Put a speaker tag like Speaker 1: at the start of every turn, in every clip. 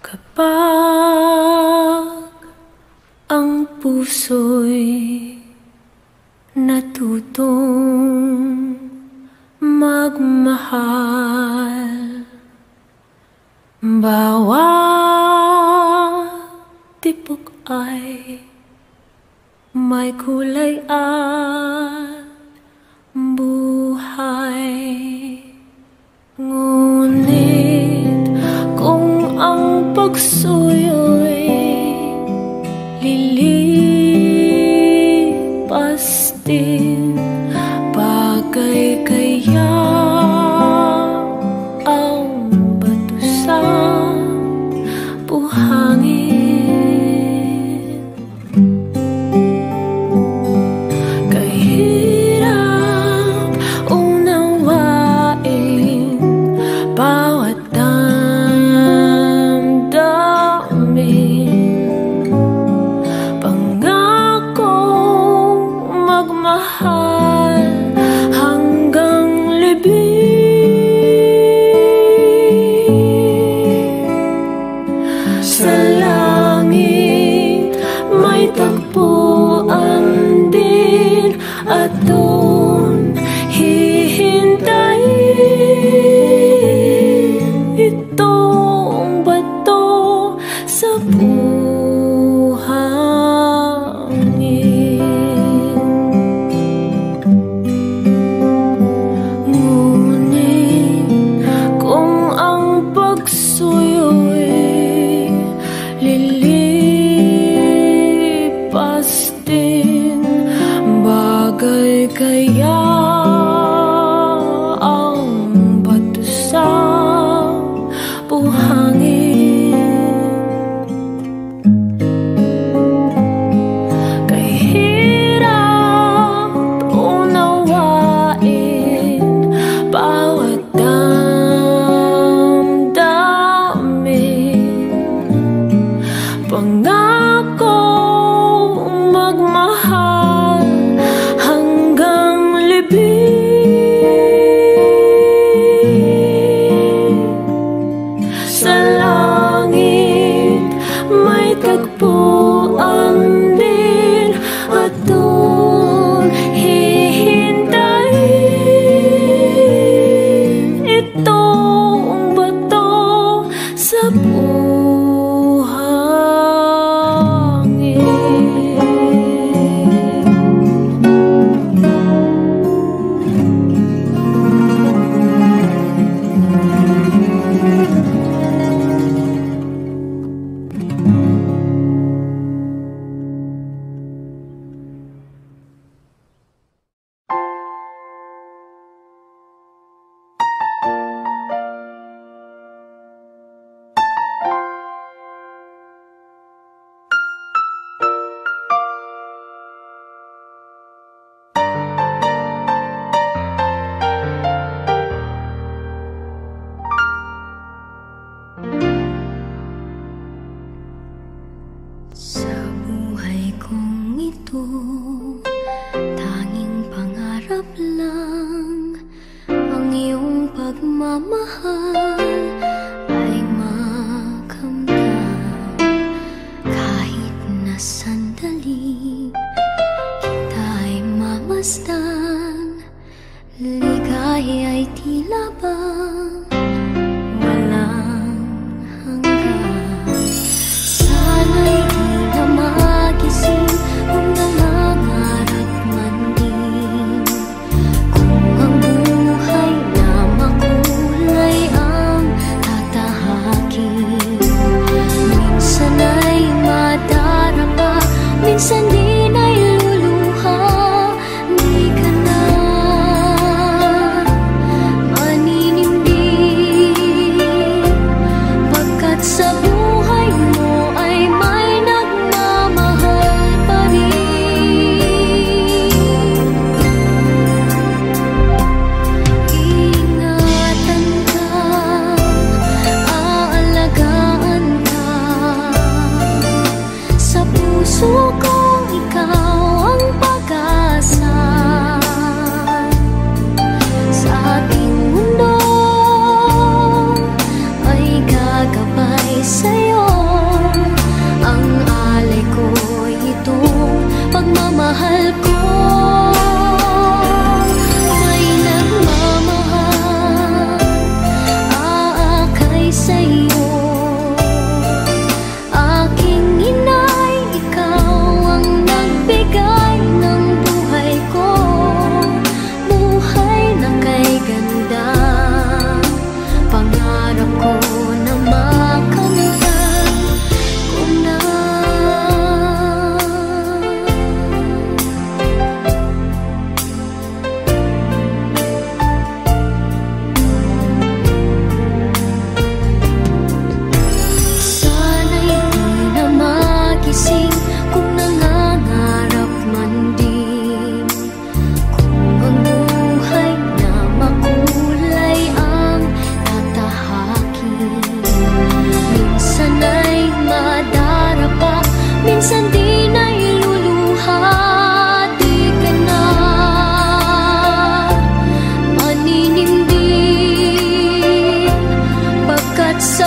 Speaker 1: Kapag ang puso'y natutong magmahal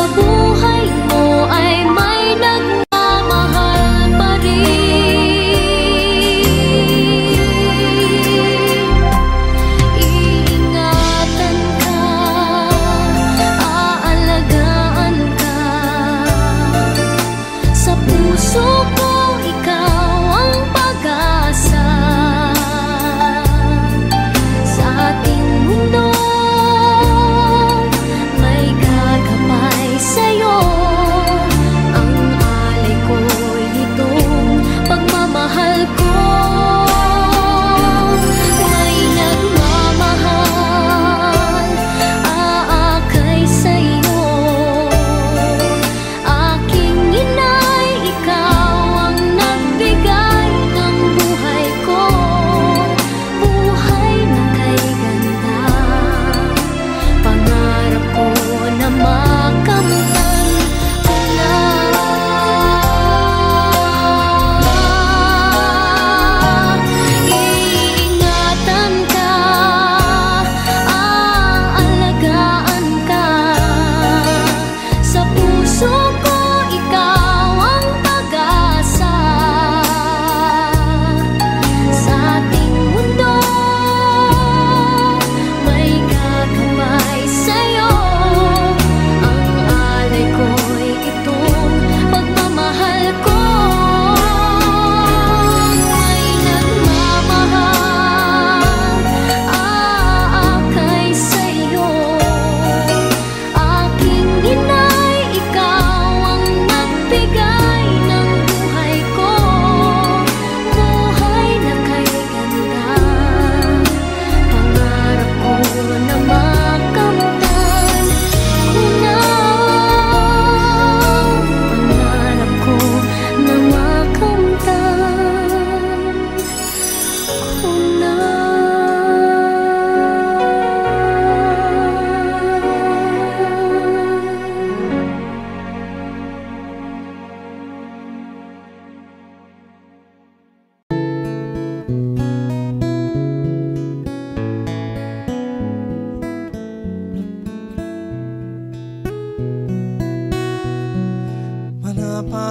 Speaker 1: Sa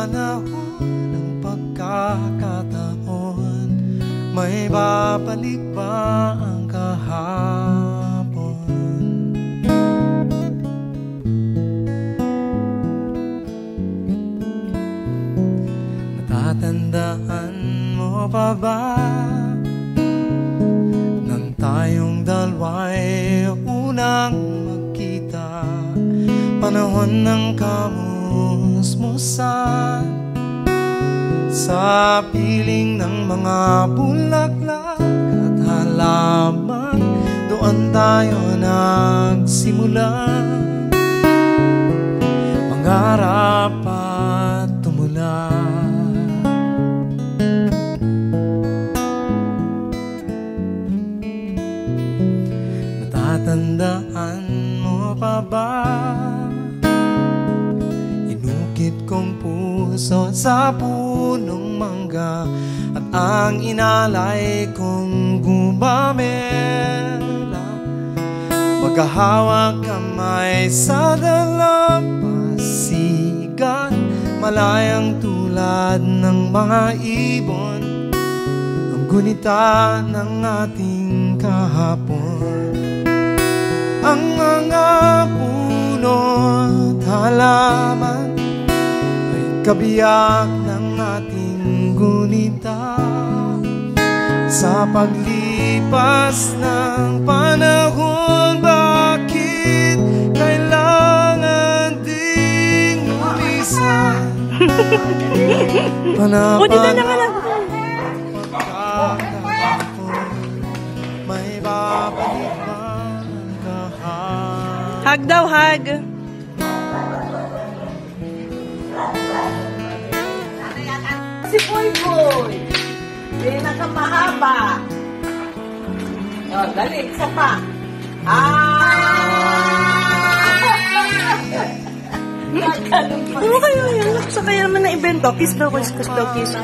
Speaker 2: Manapanahon ng pagkakataon May babalik ba ang kahapon? Natatandaan mo pa ba Nang tayong dalawa'y unang magkita Panahon ng kamusmusan Sa piling ng mga bulaklak at halaman. Doon tayo nagsimula. Mangarap at puso sa punong mangga At ang inalay kong gumamela. Magkahawak kamay sa dalampasigan Malayang tulad ng mga ibon. Ang gunita ng ating kahapon. Ang mga puno at halaman kabiyak ng ating gunita Sa paglipas ng panahon Bakit kailangan ding umisan
Speaker 3: O, dito na
Speaker 2: bang kahapon?
Speaker 3: Hug daw, hug.
Speaker 4: Si Boy Boy. Pinakamahaba. Oh, dali, isa pa. Ah!
Speaker 3: Ano kayo yan? Sa kaya naman na event to. Kiss daw, kiss, kiss daw, kiss.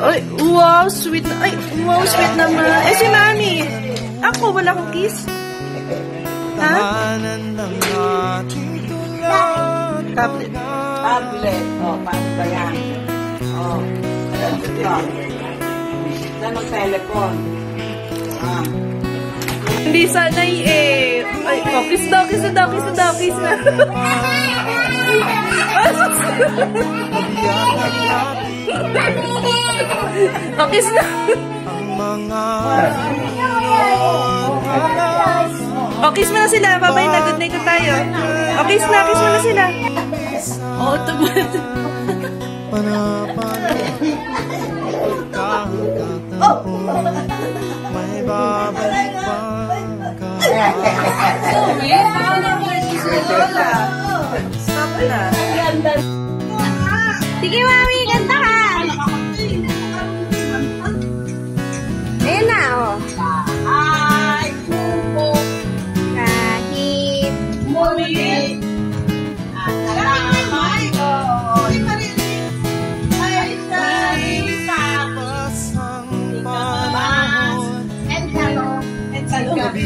Speaker 3: Ay, wow, sweet na. Ay, wow, sweet naman. Eh, si Mami. Ako, wala akong kiss. Ha? Tablet.
Speaker 4: Tablet. O, paano ba yan? O, ito. Na mag-telephone. Ah.
Speaker 3: Hindi sanay eh. Ay, oh, kiss daw, kiss na daw, kiss na daw, kiss na. oh, kiss na. Oh, kiss mo na sila. Babay na, good night na tayo. Oh, kiss na, kiss mo na sila. Oh, tugod.
Speaker 2: Panapansin Pagkakatapo May babalik pa
Speaker 3: Stop na.
Speaker 5: Sige, mami,